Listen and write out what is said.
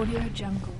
Audio Jungle.